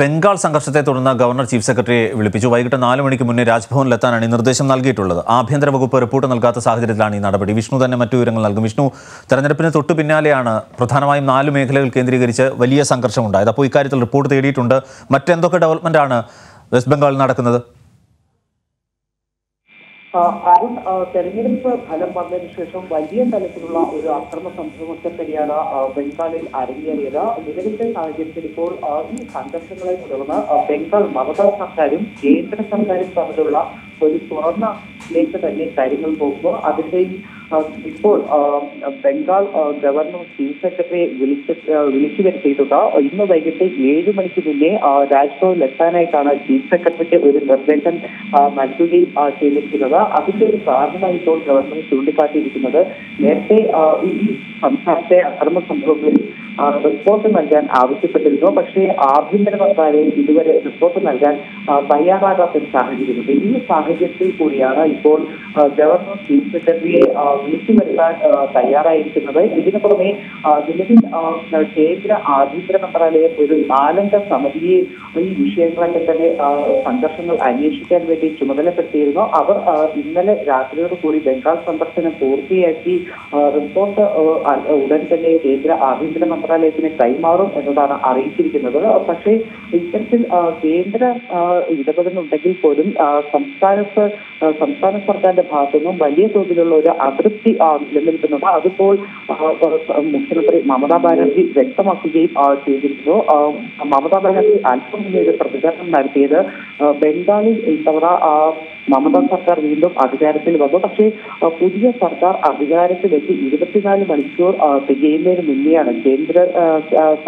ബംഗാൾ സംഘർഷത്തെ തുടർന്ന് governor chief സെക്രട്ടറിയെ വിളിപ്പിച്ചു. വൈകിട്ട് നാല് മണിക്ക് മുന്നേ രാജ്ഭവനിലെത്താനാണ് ഈ നിർദ്ദേശം നൽകിയിട്ടുള്ളത്. ആഭ്യന്തര വകുപ്പ് റിപ്പോർട്ട് നൽകാത്ത സാഹചര്യത്തിലാണ് ഈ നടപടി. വിഷ്ണു തന്നെ മറ്റു വിവരങ്ങൾ നൽകും. വിഷ്ണു തെരഞ്ഞെടുപ്പിന് തൊട്ടു പിന്നാലെയാണ് പ്രധാനമായും നാല് മേഖലകൾ കേന്ദ്രീകരിച്ച് വലിയ സംഘർഷം ഉണ്ടായത് അപ്പോൾ ഇക്കാര്യത്തിൽ റിപ്പോർട്ട് തേടിയിട്ടുണ്ട്. മറ്റെന്തൊക്കെ ഡെവലപ്മെന്റ് ആണ് വെസ്റ്റ് ബംഗാളിൽ നടക്കുന്നത്? അരുൺ തെരഞ്ഞെടുപ്പ് ഫലം വന്നതിന് ശേഷം വലിയ തലത്തിലുള്ള ഒരു അക്രമ സംഭവത്തെ തന്നെയാണ് ബംഗാളിൽ അരങ്ങേറിയത്. നിലവിലെ സാഹചര്യത്തിൽ ഇപ്പോൾ ഈ സംഘർഷങ്ങളെ തുടർന്ന് ബംഗാൾ മമതാ സർക്കാരും കേന്ദ്ര സർക്കാരും തമ്മിലുള്ള ഒരു തുറന്ന ലേക്ക് തന്നെ കാര്യങ്ങൾ പോകുമ്പോൾ അതിന്റെ ഇപ്പോൾ ആ, ബംഗാൾ ഗവർണർ ചീഫ് സെക്രട്ടറിയെ വിളിച്ച് ആ, വിളിച്ചു വരുത്തിയിട്ടുണ്ട്. ഇന്ന് വൈകിട്ട് ഏഴ് മണിക്ക് മുന്നേ രാജ്ഭവനിൽ എത്താനായിട്ടാണ് ചീഫ് സെക്രട്ടറിക്ക് ഒരു നിർദ്ദേശം നൽകുകയും ചെയ്തിരിക്കുന്നത്. അതിന്റെ ഒരു കാരണമായി ഇപ്പോൾ ഗവർണർ ചൂണ്ടിക്കാട്ടിയിരിക്കുന്നത്. നേരത്തെ ഈ സംസ്ഥാനത്തെ അക്രമ സംഭവങ്ങളിൽ റിപ്പോർട്ട് നൽകാൻ ആവശ്യപ്പെട്ടിരുന്നു. പക്ഷേ ആഭ്യന്തര മന്ത്രാലയം ഇതുവരെ റിപ്പോർട്ട് നൽകാൻ തയ്യാറാകാത്ത ഒരു സാഹചര്യമുണ്ട്. ഈ സാഹചര്യത്തിൽ കൂടിയാണ് ഇപ്പോൾ ഗവർണർ ചീഫ് സെക്രട്ടറിയെ വിളിച്ചു വരുത്താൻ തയ്യാറായിരിക്കുന്നത്. ഇതിനു പുറമെ നിലവിൽ കേന്ദ്ര ആഭ്യന്തര മന്ത്രാലയം ഒരു നാലംഗ സമിതിയെ ഈ വിഷയങ്ങളൊക്കെ തന്നെ സംഘർഷങ്ങൾ അന്വേഷിക്കാൻ വേണ്ടി ചുമതലപ്പെടുത്തിയിരുന്നു. അവർ ഇന്നലെ രാത്രിയോട് കൂടി ബംഗാൾ സന്ദർശനം പൂർത്തിയാക്കി റിപ്പോർട്ട് ഉടൻ തന്നെ കേന്ദ്ര ആഭ്യന്തര മന്ത്രാലയത്തിന് കൈമാറും എന്നതാണ് അറിയിച്ചിരിക്കുന്നത്. പക്ഷേ ഇത്തരത്തിൽ കേന്ദ്ര ഇടപെടലുണ്ടെങ്കിൽ പോലും സംസ്ഥാനത്ത് സംസ്ഥാന സർക്കാരിന്റെ ഭാഗത്തുനിന്നും വലിയ തോതിലുള്ള ഒരു അതൃപ്തി നിലനിൽക്കുന്നുണ്ട്. അതിപ്പോൾ മുഖ്യമന്ത്രി മമതാ ബാനർജി വ്യക്തമാക്കുകയും ചെയ്തിരുന്നു. മമതാ ബാനർജി അല്പം മുന്നേ ഒരു പ്രതികരണം നടത്തിയത് ബംഗാളിൽ ഇത്തവണ മമതാ സർക്കാർ വീണ്ടും അധികാരത്തിൽ വന്നു. പക്ഷേ പുതിയ സർക്കാർ അധികാരത്തിലെത്തി ഇരുപത്തിനാല് മണിക്കൂർ തികയുന്നതിന് മുന്നെയാണ് കേന്ദ്ര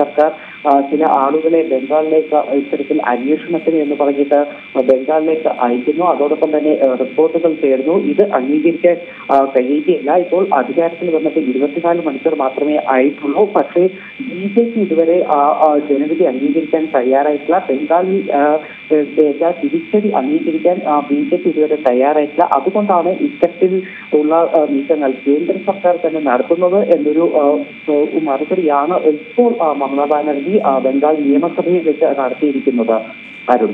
സർക്കാർ ചില ആളുകളെ ബംഗാളിലേക്ക് ഇത്തരത്തിൽ അന്വേഷണത്തിന് എന്ന് പറഞ്ഞിട്ട് ബംഗാളിലേക്ക് അയക്കുന്നു. അതോടൊപ്പം തന്നെ റിപ്പോർട്ടുകൾ തേടുന്നു. ഇത് അംഗീകരിക്കാൻ കഴിയുകയില്ല. ഇപ്പോൾ അധികാരത്തിൽ വന്നിട്ട് ഇരുപത്തിനാല് മണിക്കൂർ മാത്രമേ ആയിട്ടുള്ളൂ. പക്ഷേ ബി ജെ പി ഇതുവരെ ജനവിധി അംഗീകരിക്കാൻ തയ്യാറായിട്ടില്ല. ബംഗാളിൽ തിരിച്ചടി അംഗീകരിക്കാൻ ബി ജെ പി ഇതുവരെ തയ്യാറായിട്ടില്ല. അതുകൊണ്ടാണ് ഇത്തരത്തിൽ ഉള്ള നീക്കങ്ങൾ കേന്ദ്ര സർക്കാർ തന്നെ നടത്തുന്നത് എന്നൊരു മറുപടിയാണ് ഇപ്പോൾ മമതാ ബാനർജി ബംഗാൾ നിയമസഭയിൽ വെച്ച് നടത്തിയിരിക്കുന്നത് അരുൺ